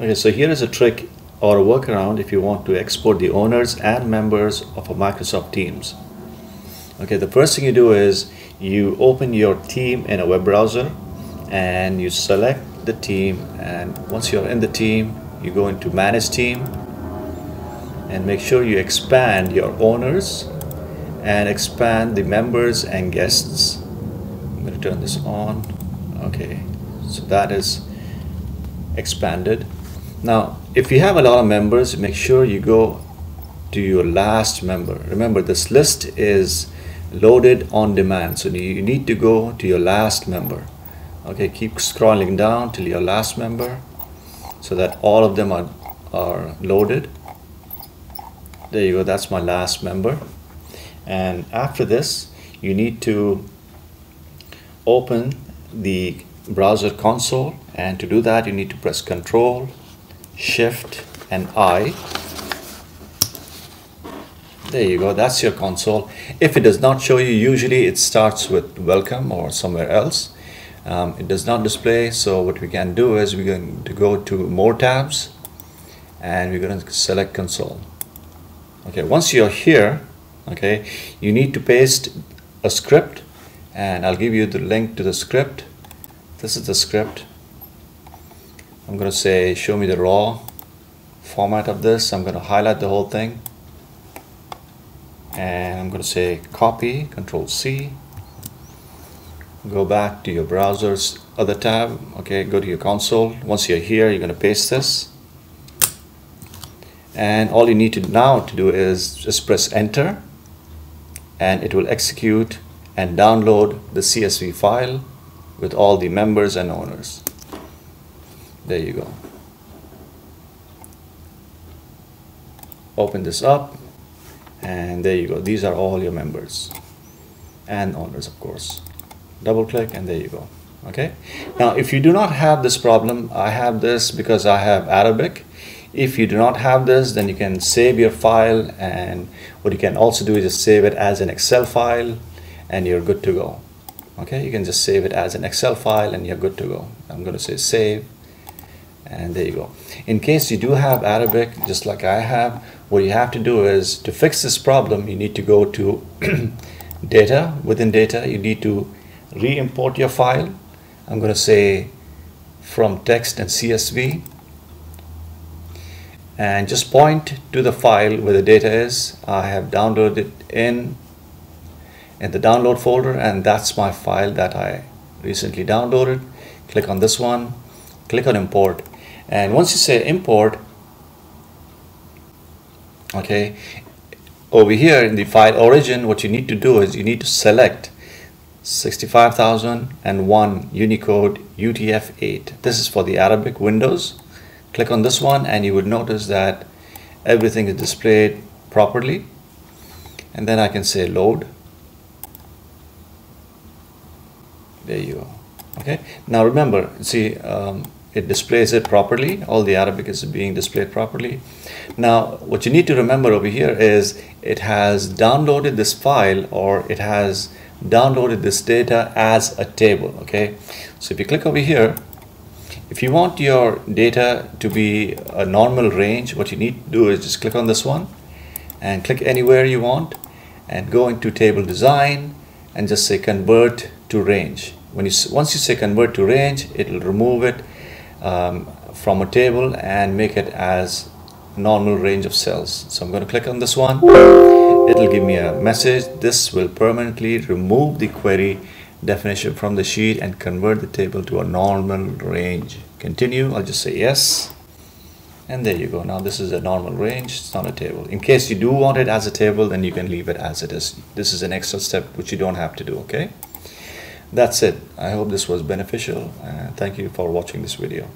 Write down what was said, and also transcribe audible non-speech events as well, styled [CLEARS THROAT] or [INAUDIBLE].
Okay, so here is a trick or a workaround if you want to export the owners and members of a Microsoft Teams. Okay, the first thing you do is you open your team in a web browser and you select the team and once you're in the team you go into manage team and make sure you expand your owners and expand the members and guests. I'm going to turn this on. Okay so that is expanded now if you have a lot of members make sure you go to your last member. Remember this list is loaded on demand so you need to go to your last member. Okay keep scrolling down till your last member so that all of them are are loaded. There you go that's my last member. And after this you need to open the browser console and to do that you need to press control shift and I. There you go that's your console. If it does not show you usually it starts with welcome or somewhere else. Um, it does not display so what we can do is we're going to go to more tabs and we're going to select console. Okay once you're here okay you need to paste a script and I'll give you the link to the script. This is the script I'm going to say show me the raw format of this. I'm going to highlight the whole thing. And I'm going to say copy control C. Go back to your browser's other tab. Okay go to your console. Once you're here you're going to paste this. And all you need to now to do is just press enter. And it will execute and download the CSV file with all the members and owners there you go. Open this up and there you go. These are all your members and owners of course. Double click and there you go. Okay? Now if you do not have this problem I have this because I have Arabic. If you do not have this then you can save your file and what you can also do is just save it as an Excel file and you're good to go. Okay? You can just save it as an Excel file and you're good to go. I'm going to say save and there you go. In case you do have Arabic just like I have what you have to do is to fix this problem you need to go to [CLEARS THROAT] data. Within data you need to re-import your file. I'm going to say from text and CSV and just point to the file where the data is. I have downloaded it in in the download folder and that's my file that I recently downloaded. Click on this one. Click on import and once you say import okay over here in the file origin what you need to do is you need to select 65001 Unicode UTF-8 this is for the Arabic Windows. Click on this one and you would notice that everything is displayed properly. And then I can say load. There you go. Okay? Now remember see um, it displays it properly. All the Arabic is being displayed properly. Now what you need to remember over here is it has downloaded this file or it has downloaded this data as a table okay? So if you click over here if you want your data to be a normal range what you need to do is just click on this one and click anywhere you want and go into table design and just say convert to range. When you once you say convert to range it will remove it um, from a table and make it as normal range of cells. So I'm going to click on this one. It will give me a message. This will permanently remove the query definition from the sheet and convert the table to a normal range. Continue. I'll just say yes. And there you go. Now this is a normal range. It's not a table. In case you do want it as a table, then you can leave it as it is. This is an extra step which you don't have to do. Okay that's it. I hope this was beneficial uh, thank you for watching this video